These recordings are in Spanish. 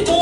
need.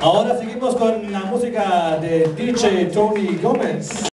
Ahora seguimos con la música de DJ Tony Gómez.